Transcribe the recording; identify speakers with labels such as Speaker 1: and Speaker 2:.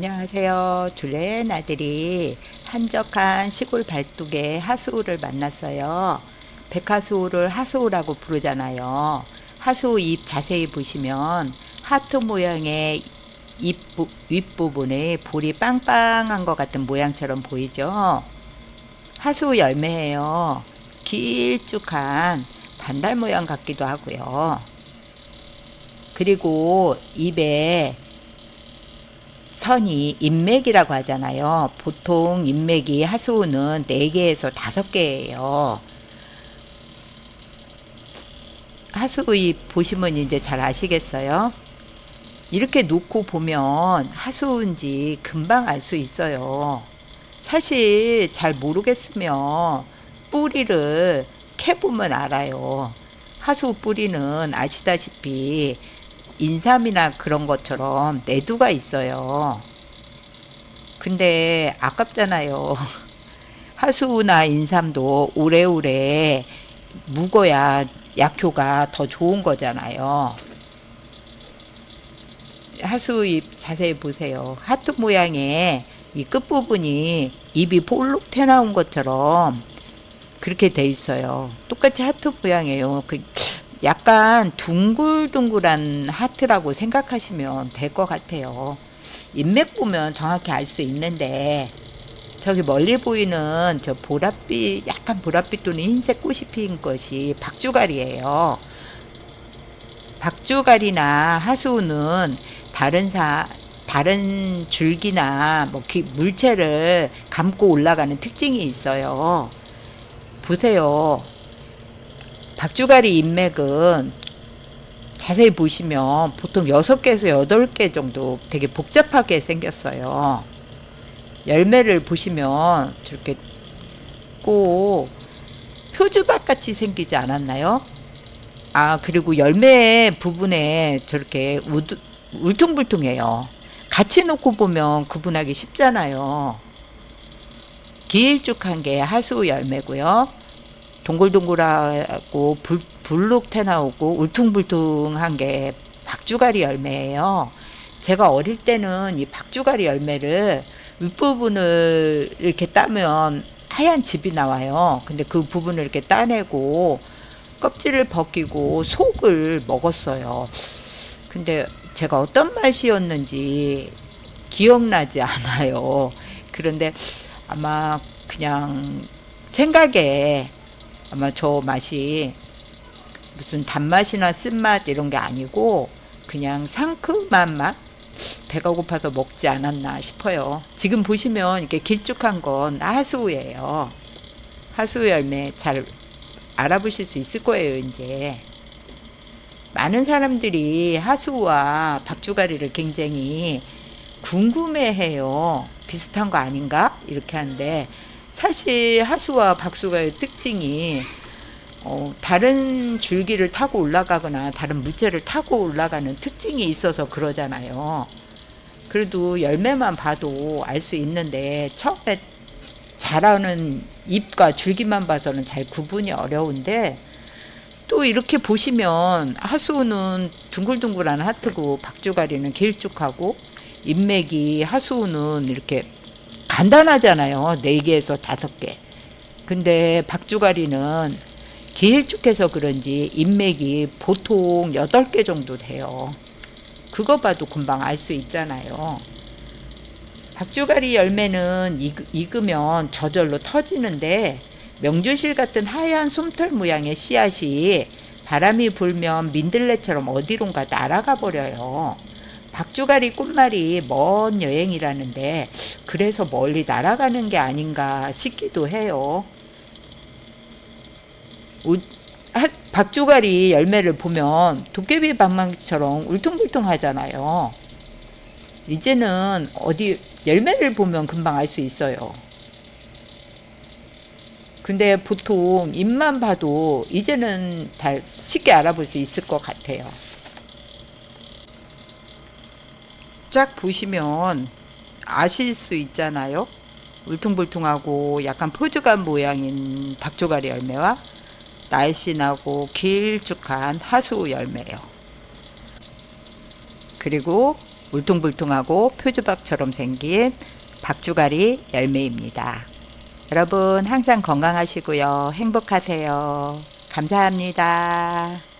Speaker 1: 안녕하세요. 둘레 나들이 한적한 시골 발뚝의 하수우를 만났어요. 백하수우를 하수우라고 부르잖아요. 하수우 잎 자세히 보시면 하트 모양의 잎 부- 윗부분에 볼이 빵빵한 것 같은 모양처럼 보이죠? 하수우 열매예요. 길쭉한 반달 모양 같기도 하고요. 그리고 입에 선이 인맥이라고 하잖아요. 보통 인맥이 하수우는 4개에서 5개예요. 하수잎 보시면 이제 잘 아시겠어요? 이렇게 놓고 보면 하수인지 금방 알 수 있어요. 사실 잘 모르겠으면 뿌리를 캐보면 알아요. 하수 뿌리는 아시다시피 인삼이나 그런 것처럼 내두가 있어요. 근데 아깝잖아요. 하수나 인삼도 오래오래 묵어야 약효가 더 좋은 거잖아요. 하수잎 자세히 보세요. 하트 모양의 이 끝부분이 잎이 볼록 튀어나온 것처럼 그렇게 돼 있어요. 똑같이 하트 모양이에요. 그 약간 둥글둥글한 하트라고 생각하시면 될 것 같아요. 인맥 보면 정확히 알 수 있는데 저기 멀리 보이는 저 보랏빛 약간 보랏빛 또는 흰색 꽃이 핀 것이 박주갈이에요. 박주갈이나 하수는 다른 사 다른 줄기나 뭐 기- 물체를 감고 올라가는 특징이 있어요. 보세요. 박주갈이 인맥은 자세히 보시면 보통 6개에서 8개 정도 되게 복잡하게 생겼어요. 열매를 보시면 저렇게 꼭 표주박 같이 생기지 않았나요? 아, 그리고 열매 부분에 저렇게 우드, 울퉁불퉁해요. 같이 놓고 보면 구분하기 쉽잖아요. 길쭉한 게 하수 열매고요. 동글동글하고 불, 불룩 태나오고 울퉁불퉁한 게 박주가리 열매예요. 제가 어릴 때는 이 박주가리 열매를 윗부분을 이렇게 따면 하얀 즙이 나와요. 근데 그 부분을 이렇게 따내고 껍질을 벗기고 속을 먹었어요. 근데 제가 어떤 맛이었는지 기억나지 않아요. 그런데 아마 그냥 생각에 아마 저 맛이 무슨 단맛이나 쓴맛 이런 게 아니고 그냥 상큼한 맛? 배가 고파서 먹지 않았나 싶어요. 지금 보시면 이렇게 길쭉한 건 하수예요. 하수 열매 잘 알아보실 수 있을 거예요, 이제. 많은 사람들이 하수와 박주가리를 굉장히 궁금해해요. 비슷한 거 아닌가? 이렇게 하는데 사실 하수와 박수가의 특징이 어, 다른 줄기를 타고 올라가거나 다른 물체를 타고 올라가는 특징이 있어서 그러잖아요. 그래도 열매만 봐도 알 수 있는데 처음에 자라는 잎과 줄기만 봐서는 잘 구분이 어려운데 또 이렇게 보시면 하수는 둥글둥글한 하트고 박주가리는 길쭉하고 인맥이 하수는 이렇게 간단하잖아요. 네 개에서 다섯 개. 근데 박주가리는 길쭉해서 그런지 인맥이 보통 여덟 개 정도 돼요. 그거 봐도 금방 알 수 있잖아요. 박주가리 열매는 익, 익으면 저절로 터지는데 명주실 같은 하얀 솜털 모양의 씨앗이 바람이 불면 민들레처럼 어디론가 날아가 버려요. 박주가리 꽃말이 먼 여행이라는데 그래서 멀리 날아가는 게 아닌가 싶기도 해요. 우- 하- 박주가리 열매를 보면 도깨비 방망이처럼 울퉁불퉁 하잖아요. 이제는 어디 열매를 보면 금방 알 수 있어요. 근데 보통 잎만 봐도 이제는 다 쉽게 알아볼 수 있을 것 같아요. 쫙 보시면 아실 수 있잖아요. 울퉁불퉁하고 약간 포즈간 모양인 박조가리 열매와 날씬하고 길쭉한 하수 열매요. 그리고 울퉁불퉁하고 표주박처럼 생긴 박주가리 열매입니다. 여러분 항상 건강하시고요. 행복하세요. 감사합니다.